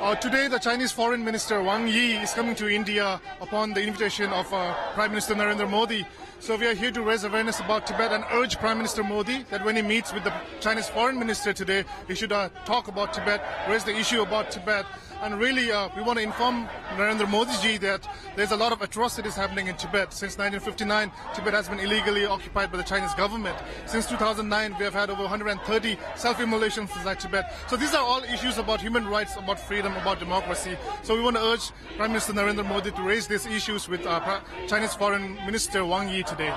Uh, today, the Chinese Foreign Minister Wang Yi is coming to India upon the invitation of uh, Prime Minister Narendra Modi. So we are here to raise awareness about Tibet and urge Prime Minister Modi that when he meets with the Chinese Foreign Minister today, he should uh, talk about Tibet, raise the issue about Tibet, and really uh, we want to inform Narendra Modi ji that there's a lot of atrocities happening in Tibet. Since 1959, Tibet has been illegally occupied by the Chinese government. Since 2009, we have had over 130 self-immolations inside Tibet. So these are all issues about human rights, about freedom, about democracy. So we want to urge Prime Minister Narendra Modi to raise these issues with uh, Chinese Foreign Minister Wang Yi today.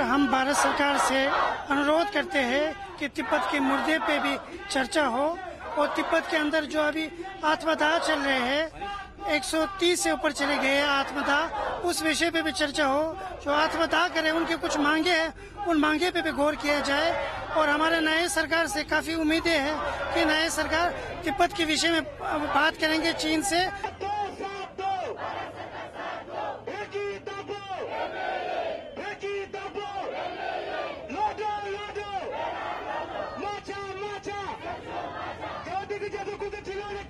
हम भारत सरकार से अनुरोध करते हैं कि तिब्बत के मुर्दे पे भी चर्चा हो और तिब्बत के अंदर जो अभी आत्मदाह चल रहे हैं 130 से ऊपर चले गए आत्मदाह, उस विषय पे भी चर्चा हो। जो आत्मदाह करे, उनके कुछ मांगे हैं, उन मांगे पे भी गौर किया जाए। और हमारे नए सरकार से काफ़ी उम्मीदें हैं कि नए सरकार तिब्बत के विषय में बात करेंगे चीन से। Hadi gel dokuzda kilo ile.